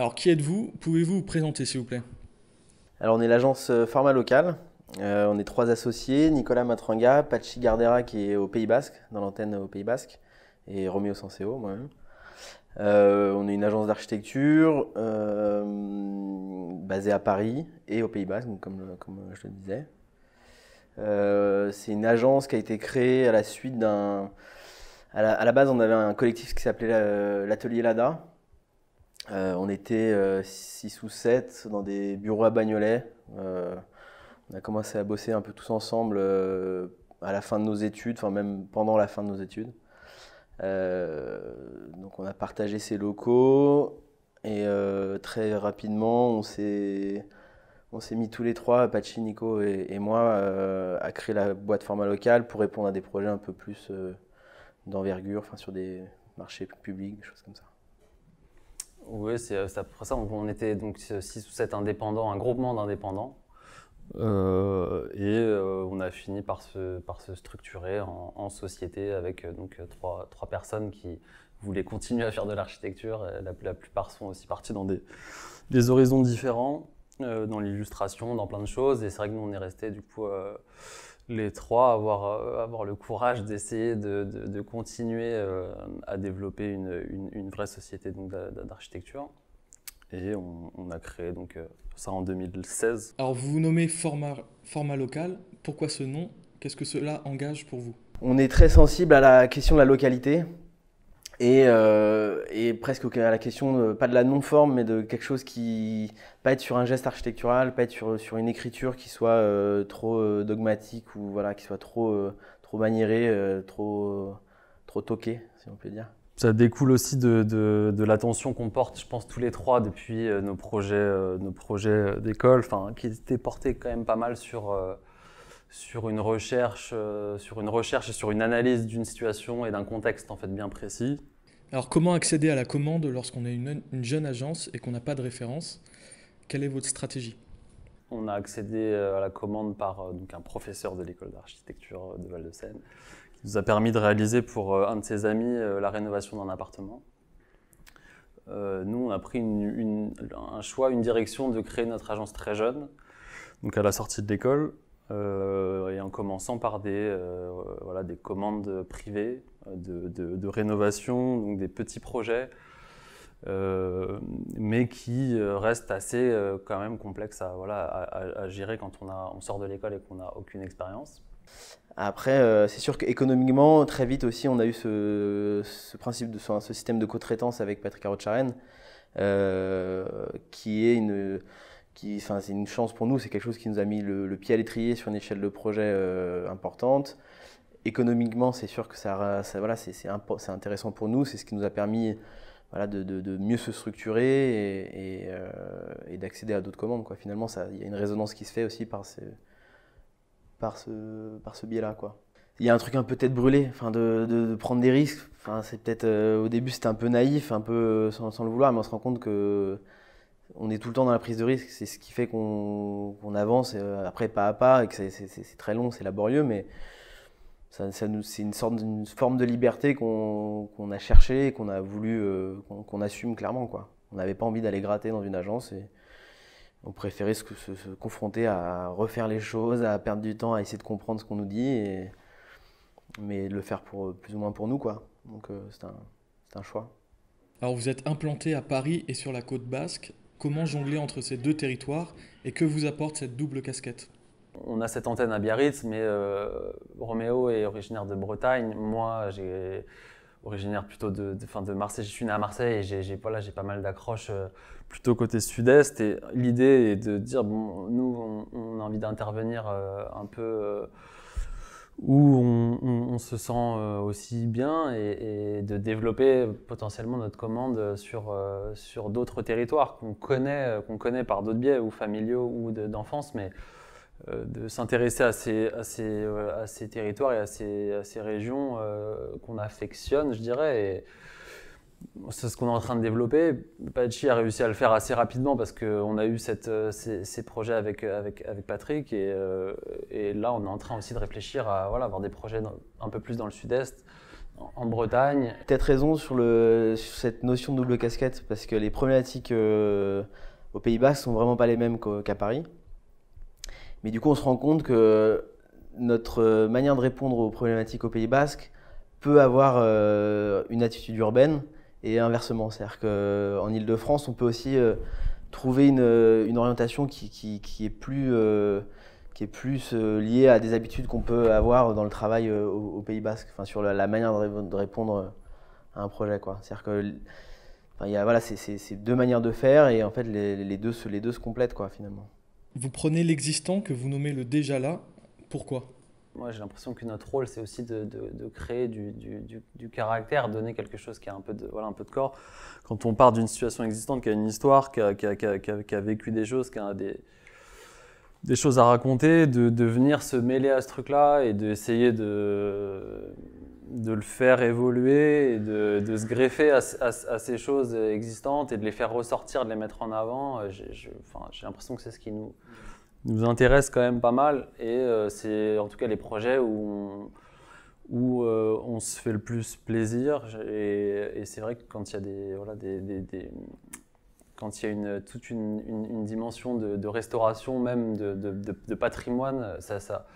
Alors, qui êtes-vous? Pouvez-vous vous présenter, s'il vous plaît? Alors, on est l'agence Format Local. on est trois associés Nicolas Matranga, Pachi Gardera qui est au Pays Basque, dans l'antenne au Pays Basque, et Roméo Sanseo, moi-même. Euh, on est une agence d'architecture euh, basée à Paris et au Pays Basque, comme, je le disais. Euh, c'est une agence qui a été créée à la suite d'un. À, la, base, on avait un collectif qui s'appelait l'Atelier Lada. On était 6 ou 7 dans des bureaux à Bagnolet. on a commencé à bosser un peu tous ensemble à la fin de nos études, enfin même pendant la fin de nos études. Euh, donc on a partagé ces locaux et euh, très rapidement on s'est mis tous les trois, Pachi, Nico et, moi, euh, à créer la boîte format local pour répondre à des projets un peu plus d'envergure, sur des marchés publics, des choses comme ça. Oui, c'est après ça. On était donc 6 ou 7 indépendants, un groupement d'indépendants. Euh, et euh, on a fini par se, structurer en, société avec euh, donc, trois, personnes qui voulaient continuer à faire de l'architecture. La, plupart sont aussi partis dans des, des horizons différents, dans l'illustration, dans plein de choses. Et c'est vrai que nous, on est restés du coup les trois avoir, avoir le courage d'essayer de, de, continuer à développer une, une, une vraie société d'architecture. Et on, a créé donc euh, ça en 2016. Alors vous vous nommez format, format local. Pourquoi ce nom? Qu'est-ce que cela engage pour vous? On est très sensible à la question de la localité. Et, euh, et, presque à la question, pas de la non-forme, mais de quelque chose qui. pas être sur un geste architectural, pas être sur, sur une écriture qui soit euh, trop dogmatique ou voilà, qui soit trop, trop maniérée, trop, trop toquée, si on peut dire. Ça découle aussi de, de, l'attention qu'on porte, je pense, tous les trois depuis euh, nos projets, euh, nos projets euh, d'école, qui étaient portés quand même pas mal sur, sur, une recherche, sur une recherche et sur une analyse d'une situation et d'un contexte en fait bien précis. Alors, comment accéder à la commande lorsqu'on est une, une jeune agence et qu'on n'a pas de référence? Quelle est votre stratégie? On a accédé à la commande par donc, un professeur de l'école d'architecture de Val-de-Seine nous a permis de réaliser pour euh, un de ses amis euh, la rénovation d'un appartement. Euh, nous, on a pris un choix, une direction de créer notre agence très jeune, donc à la sortie de l'école, et en commençant par des, voilà, des commandes privées de, rénovation, donc des petits projets, mais qui restent assez quand même complexes à, voilà, à, gérer quand on, a, on sort de l'école et qu'on n'a aucune expérience. Après, euh, c'est sûr qu'économiquement, très vite aussi, on a eu ce, principe de ce, système de co-traitance avec Patrick Arrocharen, euh, qui est une, c'est une chance pour nous. C'est quelque chose qui nous a mis le, pied à l'étrier sur une échelle de projet euh, importante. Économiquement, c'est sûr que ça, voilà, c'est, intéressant pour nous. C'est ce qui nous a permis de, mieux se structurer et, et, d'accéder à d'autres commandes. Finalement, il y a une résonance qui se fait aussi par ce, biais-là. Quoi. Il y a un truc un peu tête brûlée, de, prendre des risques. Euh, au début, c'était un peu naïf, un peu euh, sans, sans, le vouloir, mais on se rend compte que on est tout le temps dans la prise de risque. C'est ce qui fait qu'on avance euh, après pas à pas et que c'est très long, c'est laborieux, mais ça, c'est une sorte d'une forme de liberté qu'on a cherché et qu'on a voulu, qu'on assume clairement. Quoi. On n'avait pas envie d'aller gratter dans une agence et, on préférait se, confronter à refaire les choses, à perdre du temps, à essayer de comprendre ce qu'on nous dit, mais le faire pour, plus ou moins pour nous. Quoi. Donc euh, c'est un, un, choix. Alors vous êtes implanté à Paris et sur la côte basque. Comment jongler entre ces deux territoires et que vous apporte cette double casquette? On a cette antenne à Biarritz, mais euh, Roméo est originaire de Bretagne. Moi, j'ai originaire plutôt de, de, de, Marseille. Je suis né à Marseille et j'ai voilà, pas mal d'accroches euh, plutôt côté sud-est. Et l'idée est de dire, bon, nous, on, a envie d'intervenir euh, un peu où on, se sent aussi bien et, de développer potentiellement notre commande sur, sur d'autres territoires qu'on connaît, qu'on connaît par d'autres biais, ou familiaux ou d'enfance. mais euh, de s'intéresser à ces, à, ces, euh, à ces, territoires et à ces, à ces régions euh, qu'on affectionne, je dirais. C'est ce qu'on est en train de développer. Pachi a réussi à le faire assez rapidement parce qu'on a eu cette, ces, projets avec, avec Patrick. Et, et, là, on est en train aussi de réfléchir à avoir des projets un peu plus dans le sud-est, en Bretagne. Peut-être raison sur, cette notion de double casquette, parce que les problématiques euh, au Pays Bas sont vraiment pas les mêmes qu'à Paris. Mais du coup, on se rend compte que notre manière de répondre aux problématiques au Pays Basque peut avoir euh, une attitude urbaine et inversement. C'est-à-dire qu'en Ile-de-France, on peut aussi euh, trouver une, une orientation qui, est plus, euh, qui est plus liée à des habitudes qu'on peut avoir dans le travail au, Pays Basque, sur la, manière de, répondre à un projet. C'est-à-dire que voilà, c'est deux manières de faire et en fait les, les, deux, les deux se complètent quoi, finalement. Vous prenez l'existant que vous nommez le déjà là. Pourquoi? Moi, j'ai l'impression que notre rôle, c'est aussi de, créer du, caractère, donner quelque chose qui a un peu de, voilà, un peu de corps. Quand on part d'une situation existante, qui a une histoire, qui a, vécu des choses, qui a des, choses à raconter, de, venir se mêler à ce truc-là et d'essayer de, le faire évoluer et de, se greffer à, ces choses existantes et de les faire ressortir, de les mettre en avant, j'ai enfin, l'impression que c'est ce qui nous nous intéresse quand même pas mal et euh, c'est en tout cas les projets où on, où euh, on se fait le plus plaisir. Et, c'est vrai que quand il y a des voilà des, quand il y a une, toute une, une, dimension de, restauration même de, de patrimoine ça, ça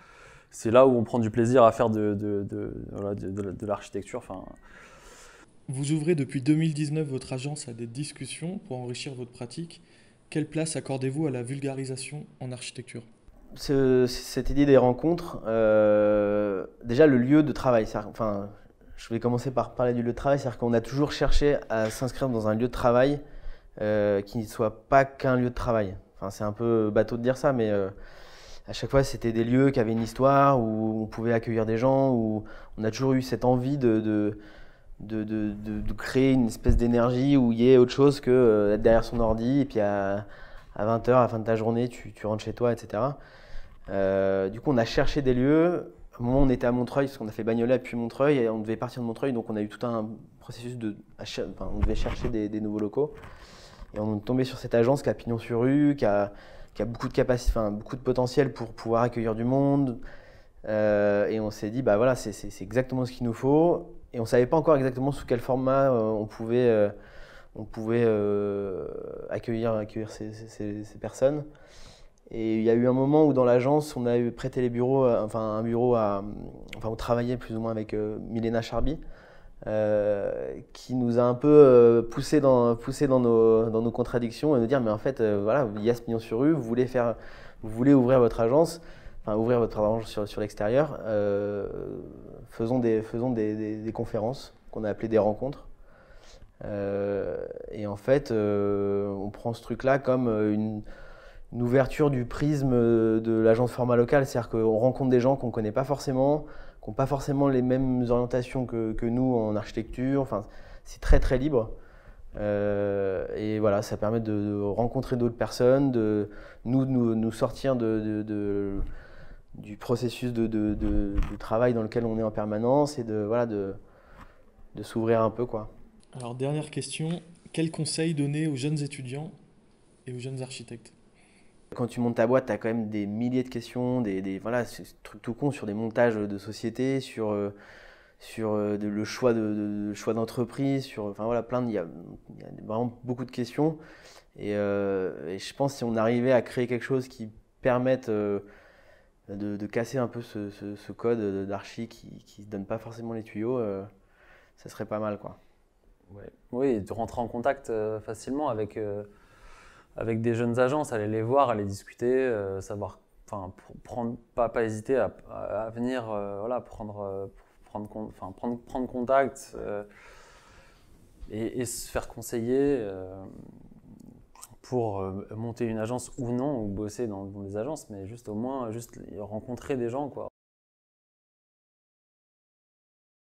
c'est là où on prend du plaisir à faire de, de l'architecture. Enfin vous ouvrez depuis 2019 votre agence à des discussions pour enrichir votre pratique quelle place accordez-vous à la vulgarisation en architecture? Ce, Cette idée des rencontres, euh, déjà le lieu de travail, enfin, je vais commencer par parler du lieu de travail, c'est-à-dire qu'on a toujours cherché à s'inscrire dans un lieu de travail euh, qui ne soit pas qu'un lieu de travail. Enfin, c'est un peu bateau de dire ça, mais euh, à chaque fois c'était des lieux qui avaient une histoire, où on pouvait accueillir des gens, où on a toujours eu cette envie de de, de, de, créer une espèce d'énergie où il y ait autre chose que euh, être derrière son ordi et puis à, à 20h, à la fin de ta journée, tu, tu rentres chez toi, etc. Euh, du coup, on a cherché des lieux. Au moment on était à Montreuil, parce qu'on a fait Bagnolet puis Montreuil, et on devait partir de Montreuil, donc on a eu tout un processus de. Enfin, on devait chercher des, nouveaux locaux. Et on est tombé sur cette agence qui a pignon sur rue, qui a, qui a beaucoup de capacité, enfin, beaucoup de potentiel pour pouvoir accueillir du monde. Euh, et on s'est dit, bah voilà, c'est exactement ce qu'il nous faut. Et on ne savait pas encore exactement sous quel format euh, on pouvait, euh, on pouvait euh, accueillir, accueillir ces, ces, personnes. Et il y a eu un moment où dans l'agence, on a eu prêté les bureaux, enfin un bureau à, enfin on travaillait plus ou moins avec Milena Charby, qui nous a un peu euh, poussé dans, poussé dans nos, dans nos contradictions et nous dire mais en fait voilà il y a ce pignon sur rue, vous voulez faire, vous voulez ouvrir votre agence, ouvrir votre agence sur, sur l'extérieur, faisons des, faisons des, conférences qu'on a appelées des rencontres. Euh, et en fait, euh, on prend ce truc-là comme une, ouverture du prisme de l'agence format local, c'est-à-dire qu'on rencontre des gens qu'on ne connaît pas forcément, qui n'ont pas forcément les mêmes orientations que, que nous en architecture. Enfin, c'est très très libre. Euh, et voilà, ça permet de, de rencontrer d'autres personnes, de nous, nous, nous sortir de, de, de du processus de, de, de, de, travail dans lequel on est en permanence et de, voilà, de, de s'ouvrir un peu. Quoi. Alors, dernière question, quel conseil donner aux jeunes étudiants et aux jeunes architectes? Quand tu montes ta boîte, tu as quand même des milliers de questions, des, des voilà, trucs tout con sur des montages de société, sur, euh, sur euh, le choix de, choix d'entreprise, sur enfin voilà, plein de, il y, a, il y a vraiment beaucoup de questions. Et, euh, et, je pense que si on arrivait à créer quelque chose qui permette de, casser un peu ce, code d'archi qui ne donne pas forcément les tuyaux, euh, ça serait pas mal. Quoi. Ouais. Oui, de rentrer en contact euh, facilement avec, euh, avec des jeunes agences, aller les voir, aller discuter, euh, savoir, prendre, pas, hésiter à, venir, voilà, prendre, prendre, prendre, prendre contact et, se faire conseiller pour monter une agence ou non, ou bosser dans, dans des agences, mais juste au moins juste rencontrer des gens. Quoi.